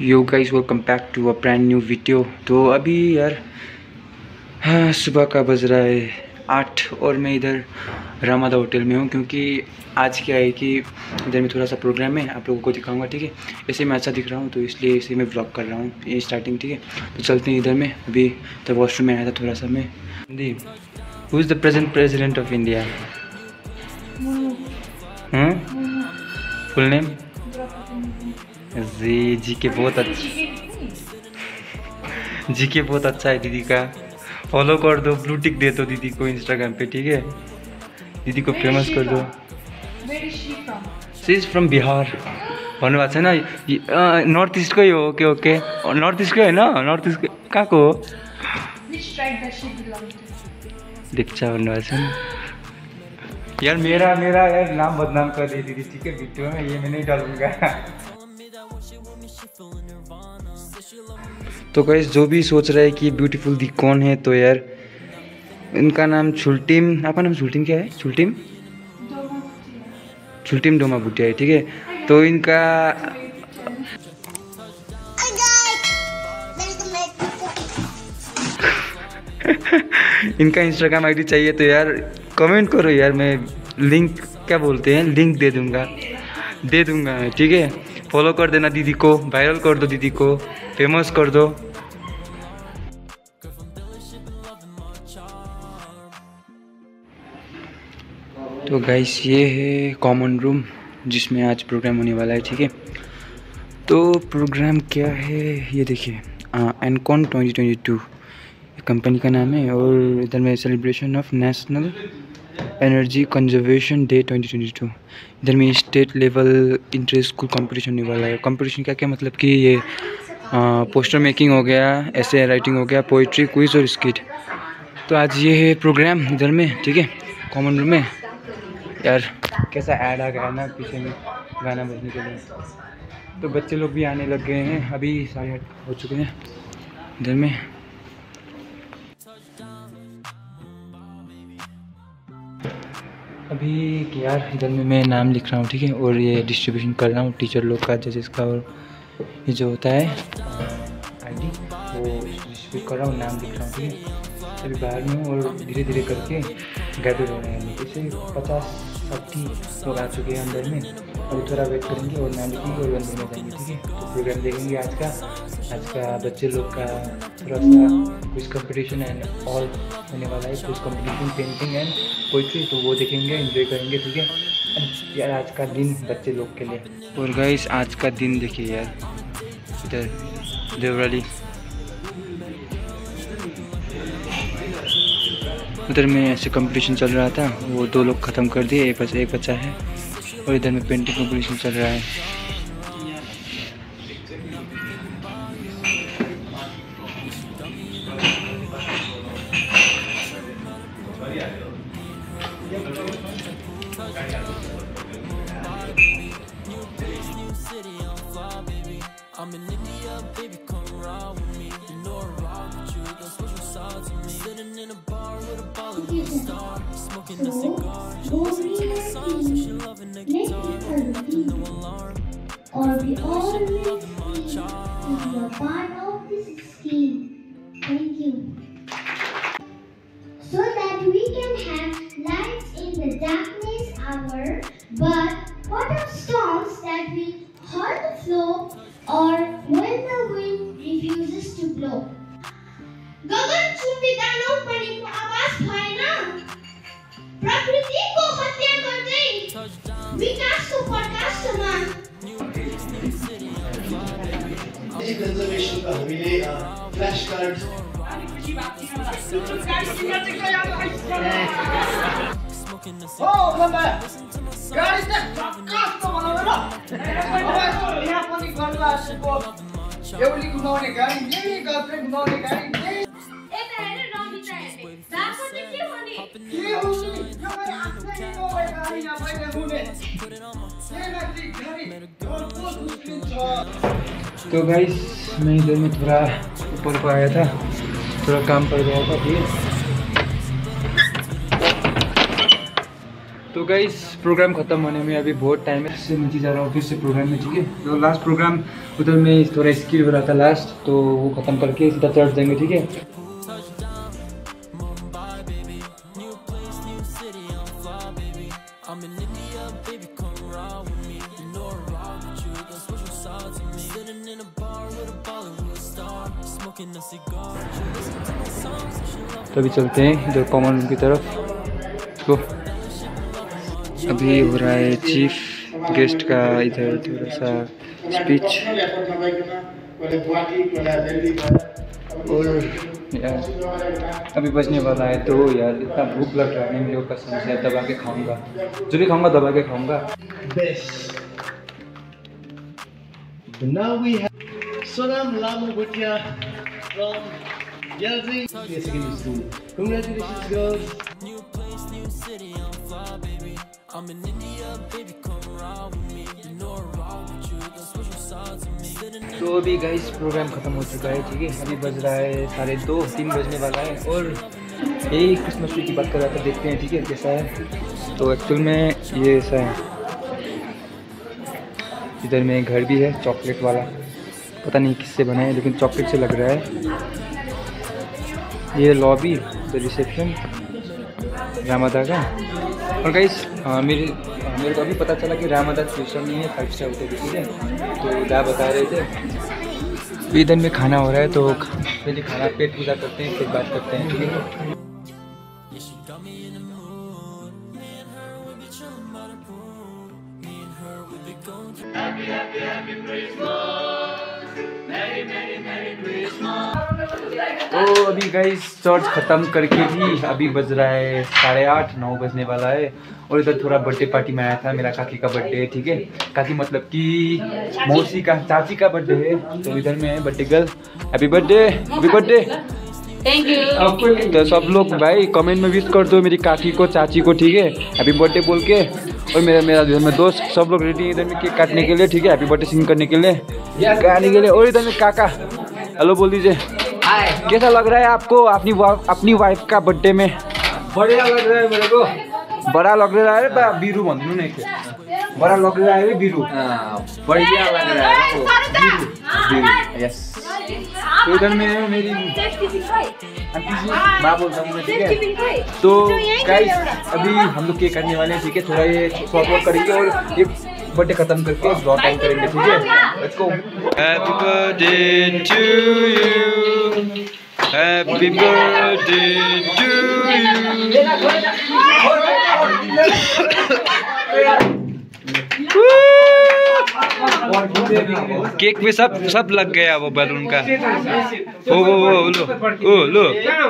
Yo guys welcome back to a brand new video तो अभी यार हाँ सुबह का बज रहा है आठ और मैं इधर रामादा होटल में हूँ क्योंकि आज क्या है कि इधर में थोड़ा सा प्रोग्राम है आप लोगों को दिखाऊँगा ठीक है? ऐसे मैं अच्छा दिख रहा हूँ तो इसलिए इसे मैं ब्लॉग कर रहा हूँ ये स्टार्टिंग ठीक है? तो चलते हैं इधर में। अभी तो वॉशरूम में आया था थोड़ा सा मैं। The who is the present president of India full name जी जी के बहुत अच्छा जी के बहुत अच्छा है दीदी का। फॉलो कर दो ब्लू टिक दे दो दीदी को इंस्टाग्राम पे ठीक है? दीदी को फ़ेमस कर दो। सी इज़ फ्रम बिहार भन्नुभएको छैन नर्थ इस्टकै हो ओके ओके नर्थ इस्टकै होइन नर्थ इस्ट कहाँको हो दीक्षा भन्नुभएको छ नि? यार मेरा मेरा यार नाम बदनाम कर दी दीदी ठीक है? वीडियो में ये मैं नहीं डालूँगा। तो गैस जो भी सोच रहा है कि ब्यूटीफुल दी कौन है तो यार इनका नाम छुलटिम आपका नाम छुलटिम क्या है? छुलटिम? छुलटिम डोमा भुटिया है ठीक है? तो इनका इनका इंस्टाग्राम आईडी चाहिए तो यार कमेंट करो यार मैं लिंक क्या बोलते हैं? लिंक दे दूँगा। दे दूँगा मैं ठीक है? फॉलो कर देना दीदी को वायरल कर दो दीदी को। फ़ेमस कर दो। तो गाइस ये है कॉमन रूम जिसमें आज प्रोग्राम होने वाला है, ठीक है? तो प्रोग्राम क्या है? ये देखिए एनकॉन 2022 कंपनी का नाम है और इधर में celebration of national energy conservation day 2022 इधर में state level inter school competition होने वाला है। कंपटीशन क्या क्या मतलब कि ये पोस्टर मेकिंग हो गया ऐसे राइटिंग हो गया पोइट्री क्विज और स्किट तो आज ये है प्रोग्राम इधर में, ठीक है? कॉमन रूम में। यार, कैसा ऐड आ गया ना पीछे में, गाना बजने के लिए। तो बच्चे लोग भी आने लग गए हैं, अभी आठ हो चुके हैं, इधर में। अभी यार, इधर में मैं नाम लिख रहा हूँ, ठीक है? और ये डिस्ट्रीब्यूशन कर रहा हूँ टीचर लोग का जजेस का, और ये जो होता है डिस्ट्रीब्यूट कर रहा हूँ नाम लिख रहा हूँ ठीक है अभी बाहर में हूँ और धीरे धीरे करके गैदर हो रहे हैं। जैसे पचास, साठी लोग आ चुके हैं अंदर में। अभी थोड़ा वेट करेंगे और नाम लिखेंगे और अंदर में जाएँगे, ठीक है? तो प्रोग्राम देखेंगे आज का। आज का बच्चे लोग का थोड़ा सा कुछ कंपटीशन एंड ऑल होने वाला है। कुछ कंपटीशन पेंटिंग एंड पोइट्री तो वो देखेंगे इन्जॉय करेंगे, ठीक है? यार, आज का दिन बच्चे लोग के लिए। और गाइस आज का दिन देखिए यार। इधर, देवराली। उधर में ऐसे कंपटीशन चल रहा था वो दो लोग ख़त्म कर दिए एक बच्चा एक बच्चा है और इधर में पेंटिंग कंपटीशन चल रहा है I'm in India, baby, come ride with me. You know I ride with you, don't switch your sides with me. star, smoking a cigar. She listens to my songs, so she loving the guitar. Open up the new alarm. Or the only is the final scheme. Thank you. So that we can have light in the dark विकासको प्रकाशमा कन्जर्भेसनको हामीले flash card हो बाबा गाडी चाहिँ कस्तो बनाउनु ल अब यहाँ पनि गर्नु आएको एउली घुमाउने गाडी यही गर्दै घुमाउने गाडी यही के हो नि? यो मेरो आफ्नै तो गाइस मैं इधर में थोड़ा ऊपर को आया था। थोड़ा काम पड़ गया था फिर तो गाइस प्रोग्राम ख़त्म होने में अभी बहुत टाइम है। इससे नीचे जा रहा हूँ, फिर से प्रोग्राम में, ठीक है? तो लास्ट प्रोग्राम उधर में थोड़ा स्किल हो रहा था लास्ट तो वो ख़त्म करके सीधा चर्च जाएँगे, ठीक है? तो अभी चलते हैं इधर कॉमन रूम की तरफ़। तो अभी हो रहा है चीफ गेस्ट का इधर थोड़ा सा स्पीच और यार अभी बजने वाला है तो यार इतना भूख लग रहा है मेरे को कसम से दबा के खाऊँगा जो भी खाऊँगा दबा के खाऊँगा Best. So now we have Sonam Lamabutia from Yazdi Secondary School. Congratulations, girls. तो अभी गाइस प्रोग्राम ख़त्म हो चुका है ठीक है? अभी बज रहा है साढ़े दो तीन बजने वाला है और यही क्रिसमस ट्री की बात कर रहा था देखते हैं ठीक है कैसा है। तो एक्चुअल में ये ऐसा है। इधर में घर भी है चॉकलेट वाला। पता नहीं किससे बना है लेकिन चॉकलेट से लग रहा है। ये लॉबी द रिसेप्शन रामादा का। और गाइस मेरे अ, मेरे को अभी पता चला कि रामादा स्टेशन नहीं है फाइव स्टार होटल ठीक है तो क्या बता रहे थे अभी दिन में खाना हो रहा है तो पहले खाना, पेट पूजा करते हैं, फिर बात करते हैं। ठीक है? तो अभी गाइस चर्च ख़त्म करके भी अभी बज रहा है साढ़े आठ नौ बजने वाला है। और इधर थोड़ा बर्थडे पार्टी में आया था मेरा काकी का बर्थडे है ठीक है? काकी मतलब कि मौसी का चाची का बर्थडे है। तो इधर में है birthday girl happy birthday happy birthday thank you तो सब लोग भाई कमेंट में विश कर दो मेरी काकी को चाची को ठीक है? हैप्पी बर्थडे बोल के। और मेरा मेरा इधर में दोस्त सब लोग रेडी है इधर में केक काटने के लिए ठीक है? हैप्पी बर्थडे सिंग करने के लिए। गाने के लिए। और इधर में काका। हेलो बोल दीजिए। कैसा लग रहा है आपको अपनी अपनी वाइफ का बर्थडे में। बढ़िया लग रहा है मेरे को। बड़ा लग रहा है बा बिरु भन्नु न एकखेप बड़ा लग रहा है बिरु। बढ़िया लग रहा है। यस तो इधर में है मेरी माँ बोलता हूँ। ठीक है तो गाइस अभी हम लोग केक काटने वाले हैं ठीक है? थोड़ा ये शॉर्ट वर्क करेंगे और ये बर्थडे खत्म करके ब्लॉग टाइम करेंगे ठीक है? Let's go happy birthday to you happy birthday to you cake में सब सब लग गया वो बैलून का ओ ओ ओ लो ओ लो कहाँ